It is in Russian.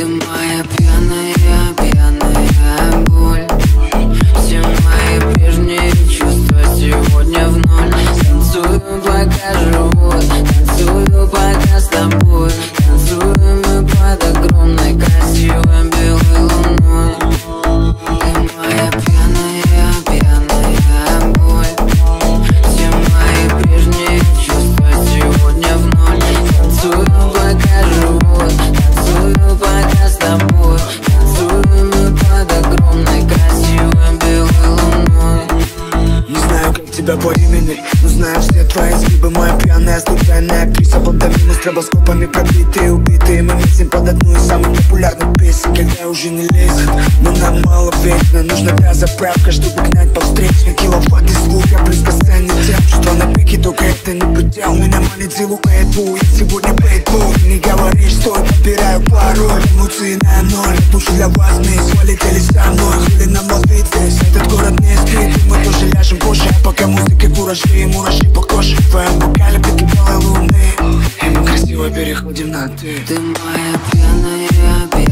Ты моя пьяная, по имени. Но знаю все твои сгибы Моя пьяная, случайная актриса. Пантомимы с стробоскопами пробитые, убитые. Мы месим под одну из самых популярных песен Когда уже не лезет. Но нам мало ведь нужна та заправка Чтобы гнать по не предел Меня манит силуэт бу Я сегодня бэтбу Не говоришь, стой, подбираю пароль. Эмоции на ноль. Душу для вас мы полетели со мной. Хули нам ловить здесь Этот город не спит мы тоже ляжем позже Пока музыка куражи мураши по коже. В твоем бокале пики белой луны. И мы красиво переходим на ты Ты моя пьяная,